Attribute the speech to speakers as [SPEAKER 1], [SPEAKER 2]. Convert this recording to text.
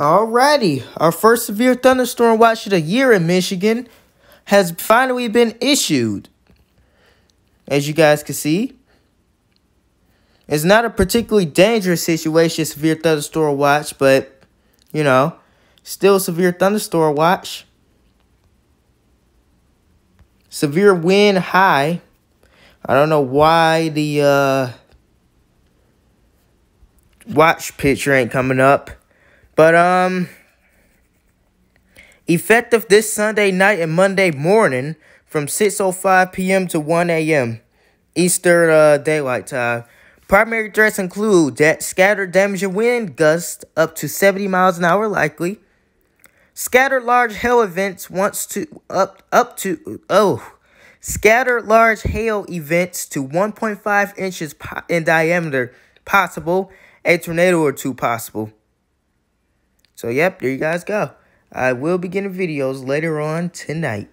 [SPEAKER 1] Alrighty, our first severe thunderstorm watch of the year in Michigan has finally been issued. As you guys can see, it's not a particularly dangerous situation, severe thunderstorm watch, but you know, still severe thunderstorm watch. Severe wind high. I don't know why the uh, watch picture ain't coming up. But um effective this Sunday night and Monday morning from 6:05 p.m. to 1 a.m. Eastern uh, daylight time. Primary threats include that scattered damaging wind gusts up to 70 miles an hour likely. Scattered large hail events wants to up up to oh scattered large hail events to 1.5 inches in diameter possible. A tornado or two possible. So, yep, there you guys go. I will be getting videos later on tonight.